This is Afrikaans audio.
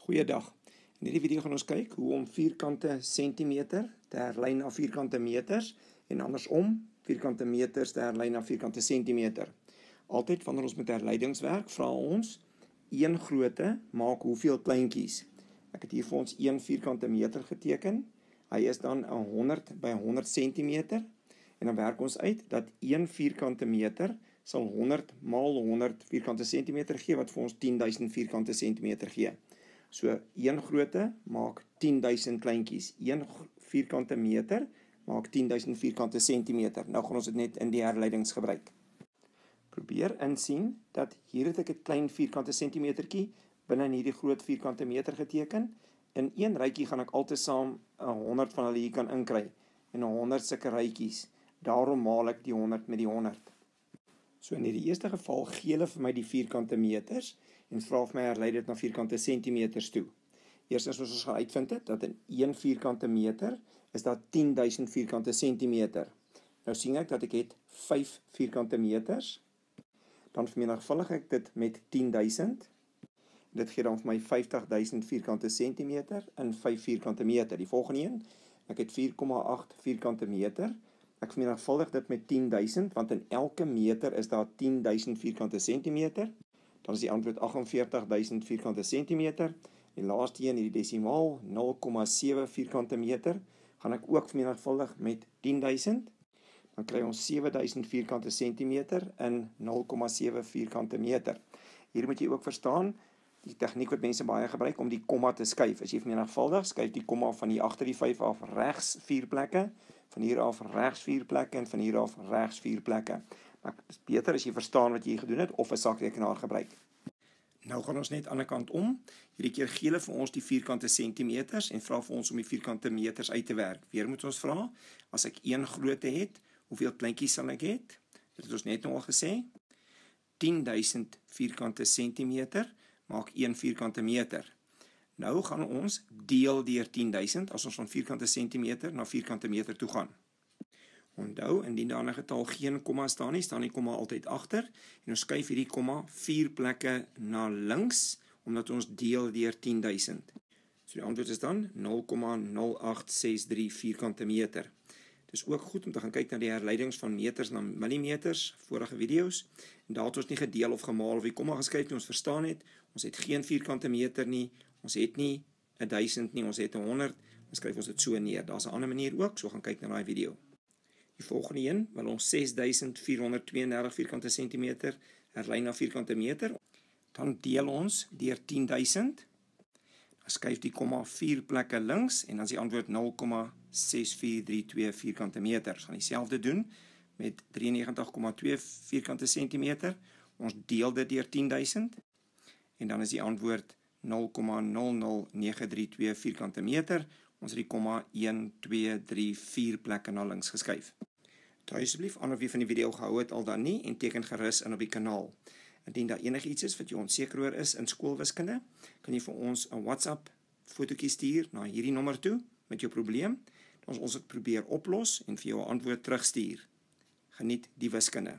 Goeiedag. In hierdie video gaan ons kyk hoe om vierkante sentimeter te herlei na vierkante meters en andersom vierkante meters te herlei na vierkante sentimeter. Altyd wanneer ons met herleidingswerk vra ons een grootte maak hoeveel kleintjies. Ek het hier vir ons een vierkante meter geteken. Hy is dan 'n 100 by 100 cm en dan werk ons uit dat een vierkante meter sal 100 maal 100 vierkante sentimeter gee wat vir ons 10000 vierkante sentimeter gee. So een grootte maak 10000 kleintjies. Een vierkante meter maak 10000 vierkante sentimeter. Nou gaan ons dit net in die herleidings gebruik. Probeer insien dat hier het ek 'n klein vierkante sentimetertjie binne in hierdie groot vierkante meter geteken. In een rytjie gaan ek altesaam 'n 100 van hulle hier kan inkry en 'n 100 sulke rytjies. Daarom maal ek die 100 met die 100. So in hierdie eerste geval gee hulle vir my die vierkante meters en vra of my herlei dit na vierkante sentimeters toe. Eerstens moet ons gaan uitvind het, dat in 1 vierkante meter is daar 10000 vierkante sentimeter. Nou sien ek dat ek het 5 vierkante meters. Dan vermenigvuldig ek dit met 10000. Dit gee dan vir my 50000 vierkante sentimeter in 5 vierkante meter. Die volgende een, ek het 4,8 vierkante meter. Ek vermenigvuldig dit met 10000 want in elke meter is daar 10000 vierkante sentimeter dan is die antwoord 48000 vierkante sentimeter. En laaste een hierdie desimaal 0,7 vierkante meter gaan ek ook vermenigvuldig met 10000. Dan kry ons 7000 vierkante sentimeter in 0,7 vierkante meter. Hier moet jy ook verstaan die tegniek wat mense baie gebruik om die komma te skuif. As jy vermenigvuldig, skuif die komma van hier agter die 5 af regs 4 plekke, van hier af regs 4 plekke en van hier af regs 4 plekke. Maar dit is beter as jy verstaan wat jy gedoen het of 'n sakrekenaar gebruik. Nou gaan ons net aan die kant om. Hierdie keer gee hulle vir ons die vierkante sentimeters en vra vir ons om die vierkante meters uit te werk. Weer moet ons vra, as ek een grootte het, hoeveel kleintjies sal ek hê? Dit het ons net nou al gesê. 10000 vierkante sentimeter maak 1 vierkante meter. Nou gaan ons deel deur 10000 as ons van vierkante sentimeter na vierkante meter toe gaan. Onthou, indien daar 'n getal geen komma staan nie, staan die komma altyd agter en ons skuif hierdie komma 4 plekke na links omdat ons deel deur 10000. So die antwoord is dan 0,0863 vierkante meter. Dit is ook goed om te gaan kyk na die herleidings van meters na millimeters vorige video's. En daar het ons nie gedeel of gemaal of die komma geskuif nie, ons verstaan net, ons het geen vierkante meter nie, ons het nie 1000 nie, ons het 100. Dan skryf ons dit so neer. Daar's 'n ander manier ook, so gaan kyk na daai video. Die volgende een, wil ons 6432 vierkante sentimeter herlei na vierkante meter. Dan deel ons deur 10000. Dan skuif die komma 4 plekke links en dan is die antwoord 0,6432 vierkante meter. Ons gaan dieselfde doen met 93,2 vierkante sentimeter. Ons deel dit deur 10000 en dan is die antwoord 0,00932 vierkante meter. Ons het die komma 1 2 3 4 plekke na links geskuif. Draai asseblief aan of jy van die video gehou het al dan nie en teken gerus in op die kanaal. Indien daar enigiets is wat jy onseker oor is in skoolwiskunde, kan jy vir ons 'n WhatsApp fotootjie stuur na hierdie nommer toe met jou probleem. Ons ons dit probeer oplos en vir jou 'n antwoord terugstuur. Geniet die wiskunde.